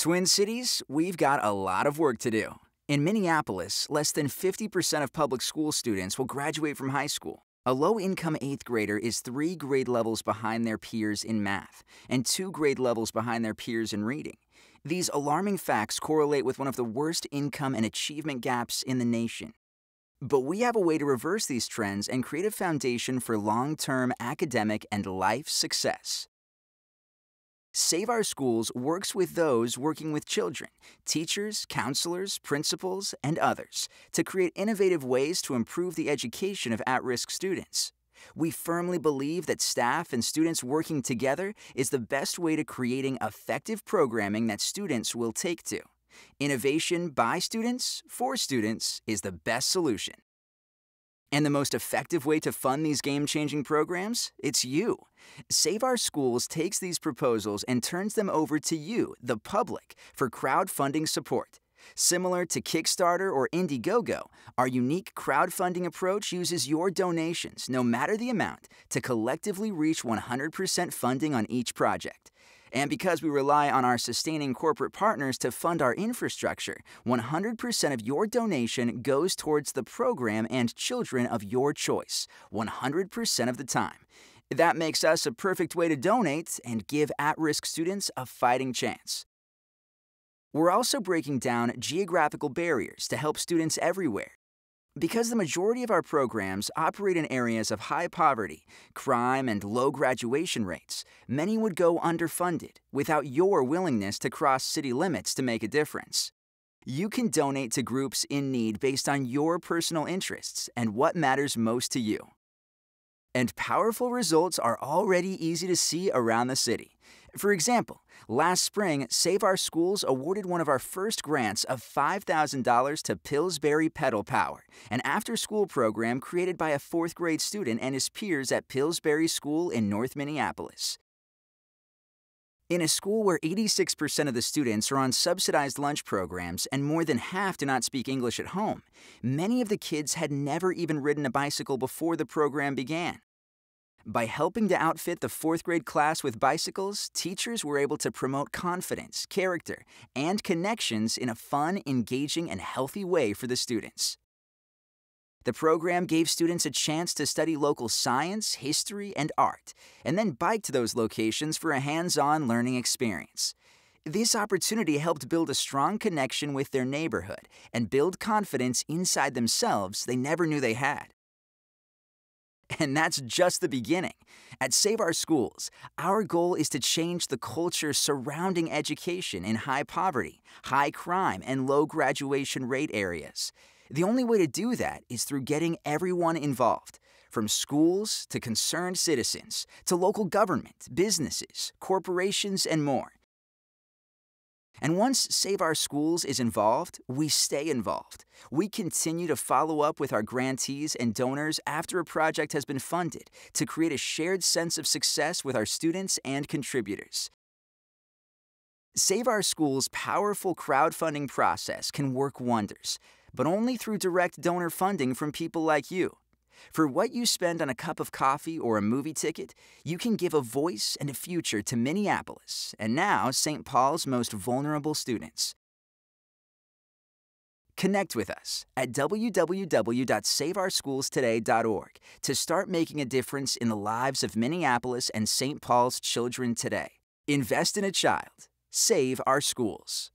Twin Cities, we've got a lot of work to do. In Minneapolis, less than 50% of public school students will graduate from high school. A low income eighth grader is three grade levels behind their peers in math and two grade levels behind their peers in reading. These alarming facts correlate with one of the worst income and achievement gaps in the nation. But we have a way to reverse these trends and create a foundation for long term academic and life success. Save Our Schools works with those working with children, teachers, counselors, principals, and others to create innovative ways to improve the education of at risk students. We firmly believe that staff and students working together is the best way to creating effective programming that students will take to. Innovation by students for students is the best solution. And the most effective way to fund these game changing programs? It's you. Save Our Schools takes these proposals and turns them over to you, the public, for crowdfunding support. Similar to Kickstarter or Indiegogo, our unique crowdfunding approach uses your donations, no matter the amount, to collectively reach 100% funding on each project. And because we rely on our sustaining corporate partners to fund our infrastructure, 100% of your donation goes towards the program and children of your choice, 100% of the time. That makes us a perfect way to donate and give at risk students a fighting chance. We're also breaking down geographical barriers to help students everywhere. Because the majority of our programs operate in areas of high poverty, crime, and low graduation rates, many would go underfunded without your willingness to cross city limits to make a difference. You can donate to groups in need based on your personal interests and what matters most to you. And powerful results are already easy to see around the city. For example, last spring, Save Our Schools awarded one of our first grants of $5,000 to Pillsbury Pedal Power, an after school program created by a fourth grade student and his peers at Pillsbury School in North Minneapolis. In a school where 86% of the students are on subsidized lunch programs and more than half do not speak English at home, many of the kids had never even ridden a bicycle before the program began. By helping to outfit the fourth grade class with bicycles, teachers were able to promote confidence, character, and connections in a fun, engaging, and healthy way for the students. The program gave students a chance to study local science, history, and art, and then bike to those locations for a hands on learning experience. This opportunity helped build a strong connection with their neighborhood and build confidence inside themselves they never knew they had. And that's just the beginning. At Save Our Schools, our goal is to change the culture surrounding education in high poverty, high crime, and low graduation rate areas. The only way to do that is through getting everyone involved, from schools to concerned citizens, to local government, businesses, corporations, and more. And once Save Our Schools is involved, we stay involved. We continue to follow up with our grantees and donors after a project has been funded to create a shared sense of success with our students and contributors. Save Our Schools' powerful crowdfunding process can work wonders, but only through direct donor funding from people like you. For what you spend on a cup of coffee or a movie ticket, you can give a voice and a future to Minneapolis and now St. Paul's most vulnerable students. Connect with us at www.saveourschoolstoday.org to start making a difference in the lives of Minneapolis and St. Paul's children today. Invest in a child. Save our schools.